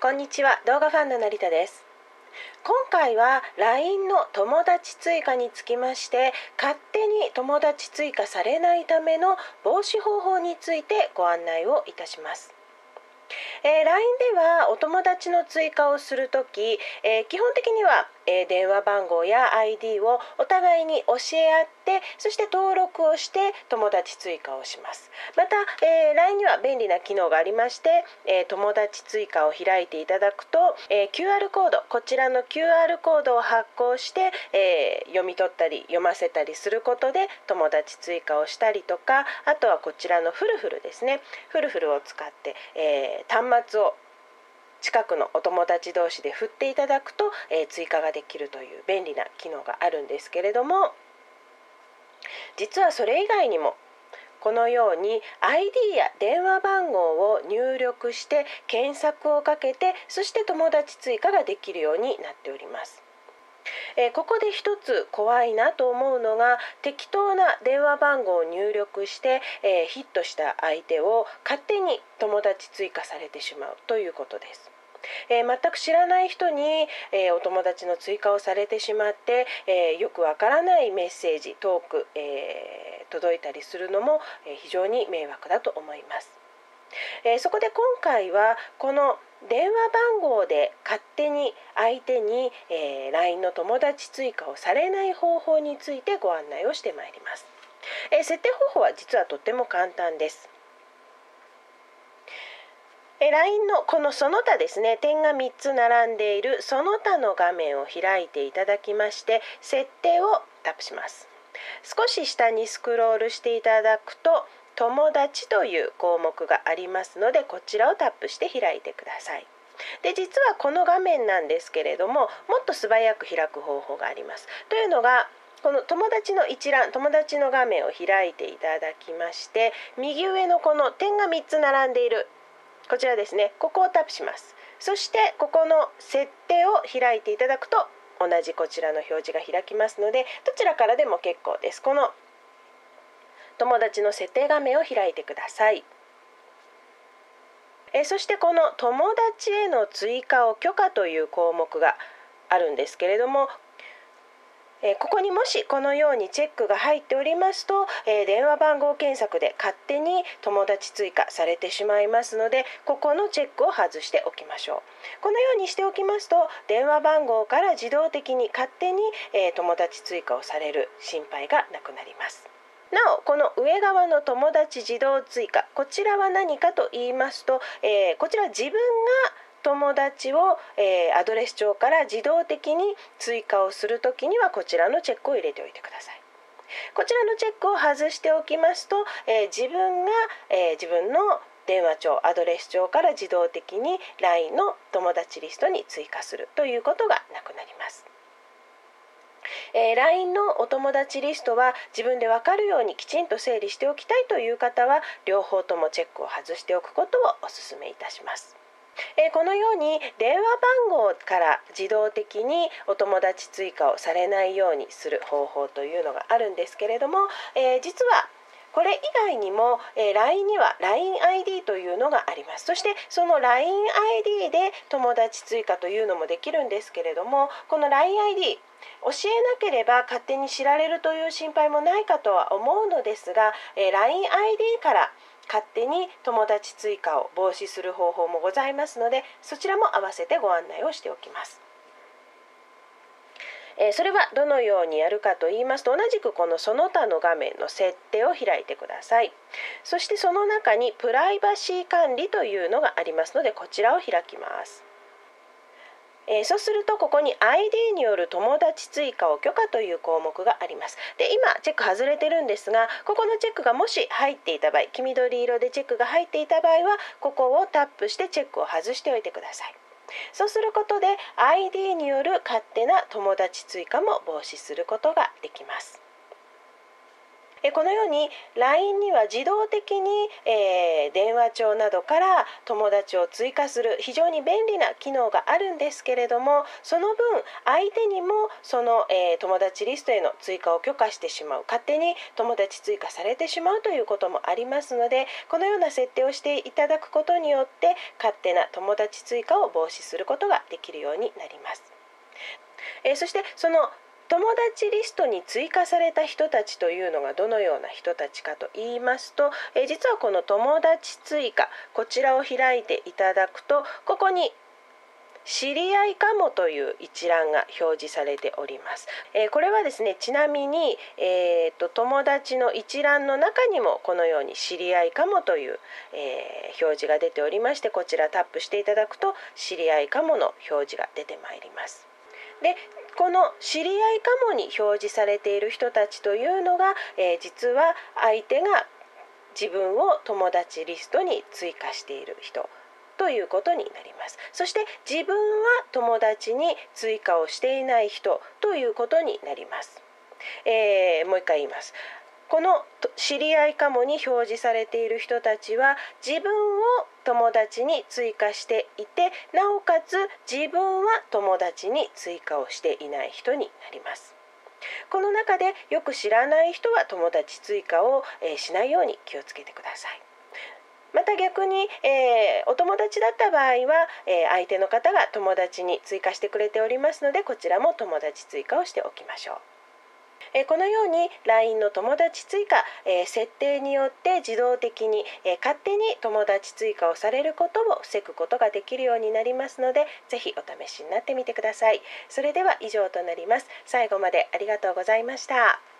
こんにちは。動画ファンの成田です。今回は LINE の友達追加につきまして勝手に友達追加されないための防止方法についてご案内をいたします。えー、LINE ではお友達の追加をするとき、えー、基本的にはえ電話番号や ID をお互いに教え合ってそして登録をして友達追加をします。また、えー、LINE には便利な機能がありまして、えー、友達追加を開いていただくと、え、QR コードこちらの QR コードを発行して、え読み取ったり読ませたりすることで友達追加をしたりとかあとはこちらのフルフルですね。フルフルを使って、え端末を近くのお友達同士で振っていただくと、えー、追加ができるという便利な機能があるんですけれども実はそれ以外にもこのように ID や電話番号を入力して検索をかけてそして友達追加ができるようになっております。えー、ここで一つ怖いなと思うのが適当な電話番号を入力して、えー、ヒットした相手を勝手に友達追加されてしまうということです。えー、全く知らない人に、えー、お友達の追加をされてしまって、えー、よくわからないメッセージトーク、え届いたりするのも、え非常に迷惑だと思います。えそこで今回はこの電話番号で勝手に相手に、え LINE の友達追加をされない方法についてご案内をしてまいります。え設定方法は実はとっても簡単です。え LINE のこのその他ですね点が3つ並んでいるその他の画面を開いていただきまして設定をタップします少し下にスクロールしていただくと友達という項目がありますのでこちらをタップして開いてください。で実はこの画面なんですけれどももっと素早く開く方法があります。というのがこの友達の一覧友達の画面を開いていただきまして右上のこの点が3つ並んでいる。こちらですね。ここをタップします。そしてここの設定を開いていただくと同じこちらの表示が開きますのでどちらからでも結構です。この友達の設定画面を開いてください。えそしてこの友達への追加を許可という項目があるんですけれどもえここにもしこのようにチェックが入っておりますと、え電話番号検索で勝手に友達追加されてしまいますのでここのチェックを外しておきましょう。このようにしておきますと電話番号から自動的に勝手に、え友達追加をされる心配がなくなります。なおこの上側の友達自動追加こちらは何かと言いますと、えー、こちら自分が友達を、えー、アドレス帳から自動的に追加をする時にはこちらのチェックを入れておいてください。こちらのチェックを外しておきますと、えー、自分が、えー、自分の電話帳アドレス帳から自動的に LINE の友達リストに追加するということがなくなります。えー、LINE のお友達リストは自分で分かるようにきちんと整理しておきたいという方は両方ともチェックを外しておくことをお勧めいたします。えー、このように電話番号から自動的にお友達追加をされないようにする方法というのがあるんですけれども、えー、実はこれ以外にも、えー、LINE には LINEID というのがありますそしてその LINEID で友達追加というのもできるんですけれどもこの LINEID 教えなければ勝手に知られるという心配もないかとは思うのですが、えー、LINEID から勝手に友達追加を防止する方法もございますのでそちらも併せてご案内をしておきます。えそれはどのようにやるかと言いますと同じくこのその他の画面の設定を開いてください。そしてその中にプライバシー管理というのがありますのでこちらを開きます。えー、そうするとここに ID による友達追加を許可という項目があります。で今チェック外れてるんですがここのチェックがもし入っていた場合黄緑色でチェックが入っていた場合はここをタップしてチェックを外しておいてください。そうすることで ID による勝手な友達追加も防止することができます。えこのように LINE には自動的に、え、電話帳などから友達を追加する非常に便利な機能があるんですけれどもその分相手にもその、え、友達リストへの追加を許可してしまう勝手に友達追加されてしまうということもありますのでこのような設定をしていただくことによって勝手な友達追加を防止することができるようになります。えー、そしてその友達リストに追加された人たちというのがどのような人たちかと言いますと、え実はこの友達追加こちらを開いていただくとここに知り合いかもという一覧が表示されております。えー、これはですねちなみに、えーと、友達の一覧の中にもこのように知り合いかもという、えー、表示が出ておりましてこちらタップしていただくと知り合いかもの表示が出てまいります。でこの知り合いかもに表示されている人たちというのが、えー、実は相手が自分を友達リストに追加している人ということになります。そして自分は友達に追加をしていない人ということになります、えー、もう一回言います。この知り合いかもに表示されている人たちは自分を友達に追加していてなおかつ自分は友達に追加をしていない人になります。この中でよく知らない人は友達追加を、えしないように気をつけてください。また逆に、えー、お友達だった場合は、えー、相手の方が友達に追加してくれておりますのでこちらも友達追加をしておきましょう。えこのように LINE の友達追加、え設定によって自動的に、え勝手に友達追加をされることを防ぐことができるようになりますのでぜひお試しになってみてください。それでは以上となります。最後までありがとうございました。